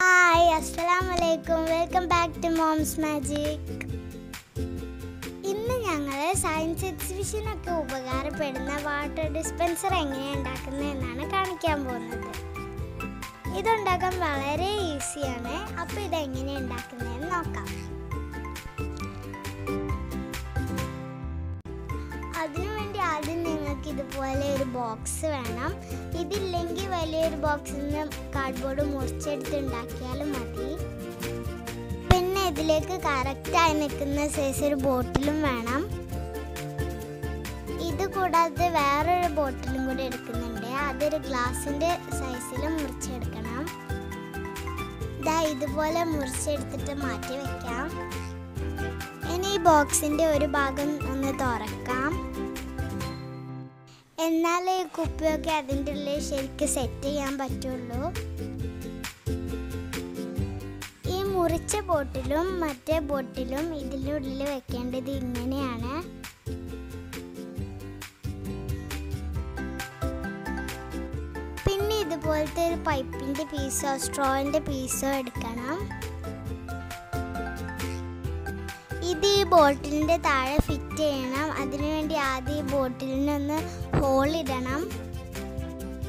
Hi അസ്സലാം വലൈക്കും welcome back to mom's magic. ഇന്ന് ഞങ്ങൾ സയൻസ് എക്സിബിഷനൊക്കെ ഉപകാരപ്പെടുന്ന വാട്ടർ ഡിസ്പെൻസർ എങ്ങനെയാണ് ഉണ്ടാക്കുന്നത് എന്നാണ് കാണിക്കാൻ പോകുന്നത്. ഇതുണ്ടാക്കാൻ വളരെ ഈസിയാണ്. അപ്പോൾ ഇതെങ്ങനെ ഇതുപോലെ ഒരു ബോക്സ് വേണം. ഇതില്ലെങ്കിൽ വലിയൊരു ബോക്സിൽ നിന്ന് കാർഡ്ബോർഡ് മുറിച്ചെടുത്ത് ഉണ്ടാക്കിയാലും മതി. പിന്നെ ഇതിലേക്ക് കറക്റ്റായി നിൽക്കുന്ന സൈസ് ഒരു ബോട്ടിലും വേണം. ഇത് കൂടാതെ വേറൊരു ബോട്ടിലും കൂടി എടുക്കുന്നുണ്ട്. അതൊരു ഗ്ലാസിന്റെ സൈസിൽ മുറിച്ചെടുക്കണം. ഇതാ ഇതുപോലെ മുറിച്ചെടുത്തിട്ട് മാറ്റി വെക്കാം. ഇനി ഈ ബോക്സിന്റെ ഒരു ഭാഗം ഒന്ന് തുറക്കാം. എന്നാൽ ഈ കുപ്പിയൊക്കെ അതിന്റെ ഉള്ളിൽ ശരിക്കും സെറ്റ് ചെയ്യാൻ പറ്റുള്ളൂ. ഈ മുറിച്ച ബോട്ടിലും മറ്റേ ബോട്ടിലും ഇതിന്റെ ഉള്ളിൽ വെക്കേണ്ടത് ഇങ്ങനെയാണ്. പിന്നെ ഇതുപോലത്തെ ഒരു പൈപ്പിന്റെ പീസോ സ്ട്രോയിന്റെ പീസോ എടുക്കണം. ഇത് ഈ ബോട്ടിലിന്റെ താഴെ ഫിറ്റ് ചെയ്യണം. അതിനുവേണ്ടി ആദ്യം ഈ ബോട്ടിലിനൊന്ന് ഇടണം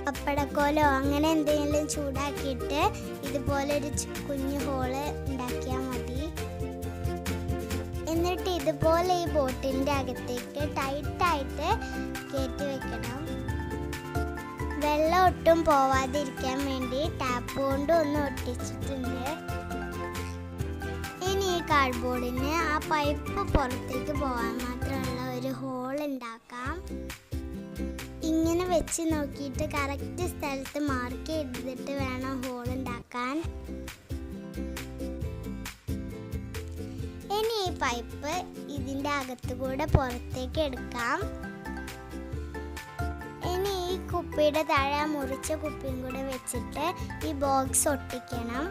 പപ്പടക്കോലോ അങ്ങനെ എന്തെങ്കിലും ചൂടാക്കിയിട്ട് ഇതുപോലെ ഒരു കുഞ്ഞു ഹോൾ ഉണ്ടാക്കിയാൽ മതി. എന്നിട്ട് ഇതുപോലെ ഈ ബോട്ടിലിന്റെ അകത്തേക്ക് ടൈറ്റായിട്ട് കയറ്റി വെക്കണം. വെള്ളം ഒട്ടും പോവാതിരിക്കാൻ വേണ്ടി ടാപ്പ് കൊണ്ട് ഒന്ന് ഒട്ടിച്ചിട്ടുണ്ട്. ഇനി ഈ കാർഡ്ബോർഡിന് ആ പൈപ്പ് പുറത്തേക്ക് പോകാൻ മാത്രമുള്ള ഒരു ഹോൾ ഉണ്ടാക്കാം. ഇങ്ങനെ വെച്ച് നോക്കിയിട്ട് കറക്റ്റ് സ്ഥലത്ത് മാർക്ക് ചെയ്തിട്ട് വേണം ഹോൾ ഉണ്ടാക്കാൻ. ഇനി ഈ പൈപ്പ് ഇതിന്റെ അകത്ത് കൂടെ പുറത്തേക്ക് എടുക്കാം. ഇനി ഈ കുപ്പിയുടെ താഴെ മുറിച്ച കുപ്പിയും കൂടെ വെച്ചിട്ട് ഈ ബോക്സ് ഒട്ടിക്കണം.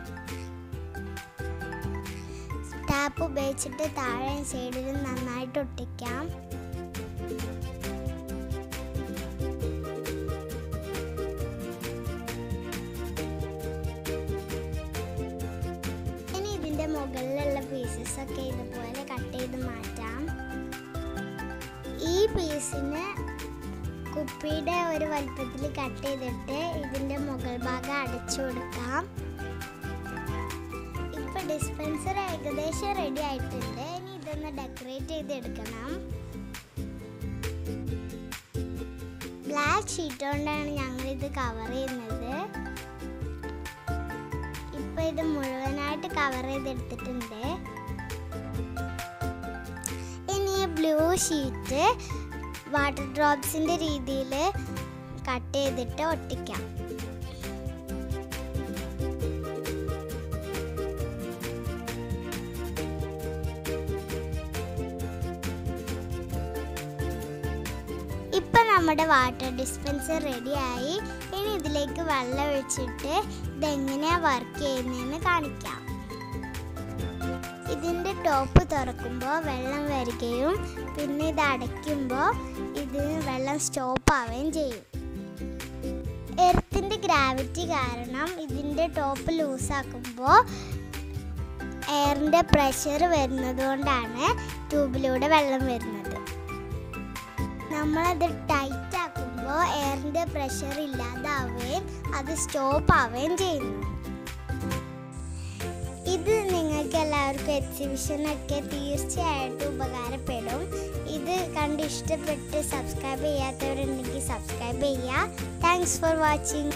ടാപ്പ് ഉപയോഗിച്ചിട്ട് താഴെ സൈഡിൽ നന്നായിട്ട് ഒട്ടിക്കാം. മുകളിലുള്ള പീസസ് ഒക്കെ ഇതുപോലെ കട്ട് ചെയ്ത് മാറ്റാം. ഈ പീസിന് കുപ്പിയുടെ ഒരു വലുപ്പത്തിൽ കട്ട് ചെയ്തിട്ട് ഇതിന്റെ മുകൾ ഭാഗം അടച്ചു കൊടുക്കാം. ഇപ്പൊ ഡിസ്പെൻസർ ഏകദേശം റെഡി ആയിട്ടുണ്ട്. ഇനി ഇതൊന്ന് ഡെക്കറേറ്റ് ചെയ്തെടുക്കണം. ബ്ലാക്ക് ഷീറ്റ് കൊണ്ടാണ് ഞങ്ങളിത് കവർ ചെയ്യുന്നത്. ഇപ്പൊ ഇത് മുഴുവനായിട്ട് കവർ ചെയ്തെടുത്തിട്ടുണ്ട്. ഇനി ബ്ലൂ ഷീറ്റ് വാട്ടർ ഡ്രോപ്സിന്റെ രീതിയിൽ കട്ട് ചെയ്തിട്ട് ഒട്ടിക്കാം. ഇപ്പം നമ്മുടെ വാട്ടർ ഡിസ്പെൻസർ റെഡിയായി ഇതിലേക്ക് വെള്ളം ഒഴിച്ചിട്ട് ഇതെങ്ങനെയാ വർക്ക് ചെയ്യുന്നതെന്ന് കാണിക്കാം. ഇതിന്റെ ടോപ്പ് തുറക്കുമ്പോൾ വെള്ളം വരികയും പിന്നെ ഇത് അടയ്ക്കുമ്പോൾ ഇത് വെള്ളം സ്റ്റോപ്പ് ആവുകയും ചെയ്യും. എർത്തിന്റെ ഗ്രാവിറ്റി കാരണം ഇതിന്റെ ടോപ്പ് ലൂസാക്കുമ്പോൾ എയറിന്റെ പ്രഷർ വരുന്നത് കൊണ്ടാണ് ട്യൂബിലൂടെ വെള്ളം വരുന്നത്. നമ്മളത് എയറിന്റെ പ്രഷർ ഇല്ലാതാവുകയും അത് സ്റ്റോപ്പ് ആവുകയും ചെയ്യുന്നു. ഇത് നിങ്ങൾക്ക് എല്ലാവർക്കും എക്സിബിഷനൊക്കെ തീർച്ചയായിട്ടും ഉപകാരപ്പെടും. ഇത് കണ്ട് ഇഷ്ടപ്പെട്ട് സബ്സ്ക്രൈബ് ചെയ്യാത്തവരുണ്ടെങ്കിൽ സബ്സ്ക്രൈബ് ചെയ്യുക. Thanks for watching